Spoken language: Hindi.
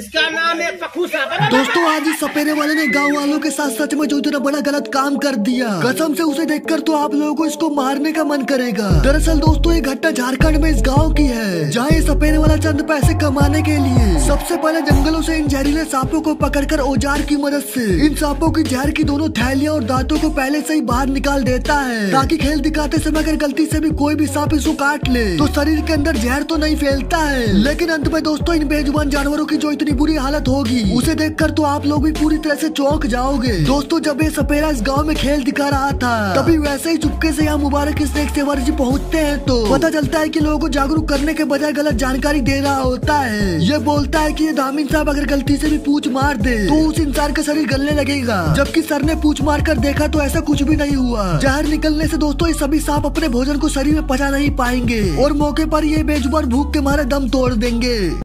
इसका नाम है दोस्तों, आज इस सपेरे वाले ने गाँव वालों के साथ सच में जो इतना बड़ा गलत काम कर दिया। कसम से उसे देखकर तो आप लोगों को इसको मारने का मन करेगा। दरअसल दोस्तों, ये घटना झारखंड में इस गाँव की है, जहाँ ये सपेरे वाला चंद पैसे कमाने के लिए सबसे पहले जंगलों से इन जहरीले सांपों को पकड़कर औज़ार की मदद से, इन सांपों की जहर की दोनों थैलियाँ और दांतों को पहले से ही बाहर निकाल देता है, ताकि खेल दिखाते समय अगर गलती से भी कोई भी सांप इसको काट ले तो शरीर के अंदर जहर तो नहीं फैलता है। लेकिन अंत में दोस्तों, इन बेजुबान जानवरों की जो इतनी बुरी हालत होगी। उसे देखकर तो आप लोग भी पूरी तरह से चौंक जाओगे। दोस्तों, जब ये सपेरा इस गाँव में खेल दिखा रहा था, तभी वैसे ही चुपके से यहाँ मुबारक स्नेक सेवर जी पहुँचते हैं तो पता चलता है की लोगों को जागरूक करने के बजाय गलत जानकारी दे रहा होता है। ये बोलता है की ये दामिन साहब अगर गलती से भी पूछ मार दे तो उस इंसान का शरीर गलने लगेगा। जबकि सर ने पूछ मार कर देखा तो ऐसा कुछ भी नहीं हुआ। जहर निकलने से दोस्तों, ये सभी सांप अपने भोजन को शरीर में पचा नहीं पाएँगे और मौके पर ये बेजुबान भूख के मारे दम तोड़ देंगे।